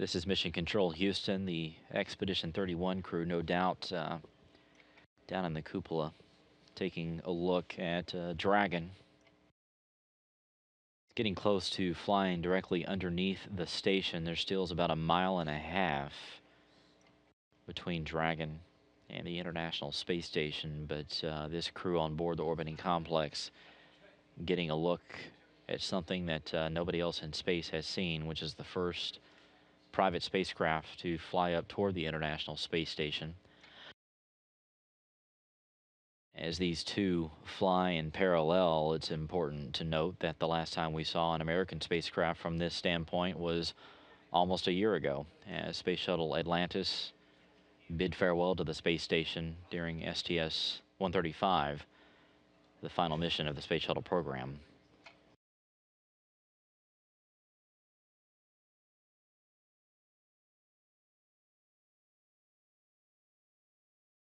This is Mission Control Houston, the Expedition 31 crew, no doubt uh, down in the cupola, taking a look at uh, Dragon. It's getting close to flying directly underneath the station. There still is about a mile and a half between Dragon and the International Space Station, but uh, this crew on board the orbiting complex getting a look at something that uh, nobody else in space has seen, which is the first private spacecraft to fly up toward the International Space Station. As these two fly in parallel, it's important to note that the last time we saw an American spacecraft from this standpoint was almost a year ago, as Space Shuttle Atlantis bid farewell to the space station during STS 135, the final mission of the Space Shuttle program.